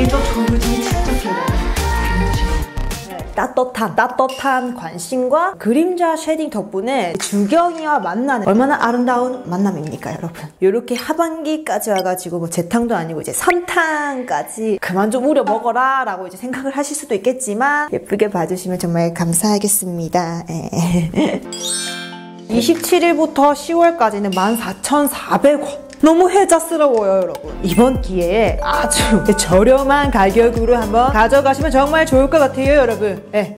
이도 조부지 그렇죠. 따뜻한 따뜻한 관심과 그림자 shading 덕분에 주경이와 만나는 얼마나 아름다운 만남입니까 여러분? 이렇게 하반기까지 와가지고 뭐 재탕도 아니고 이제 삼탕까지 그만 좀 우려 먹어라 라고 이제 생각을 하실 수도 있겠지만 예쁘게 봐주시면 정말 감사하겠습니다. 27일부터 10월까지는 14,400원 너무 혜자스러워요 여러분 이번 기회에 아주 저렴한 가격으로 한번 가져가시면 정말 좋을 것 같아요 여러분 네.